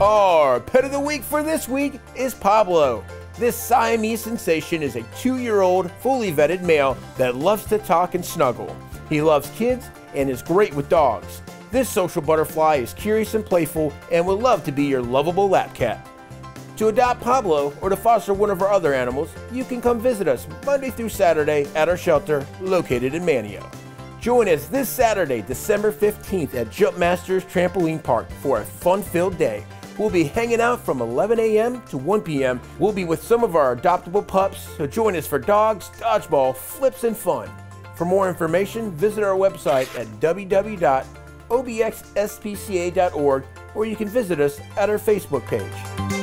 Our pet of the week for this week is Pablo. This Siamese sensation is a two year old, fully vetted male that loves to talk and snuggle. He loves kids and is great with dogs. This social butterfly is curious and playful and would love to be your lovable lap cat. To adopt Pablo or to foster one of our other animals, you can come visit us Monday through Saturday at our shelter located in Manteo. Join us this Saturday, December 15th at Jump Masters Trampoline Park for a fun filled day. We'll be hanging out from 11 a.m. to 1 p.m. We'll be with some of our adoptable pups, so join us for dogs, dodgeball, flips, and fun. For more information, visit our website at www.obxspca.org or you can visit us at our Facebook page.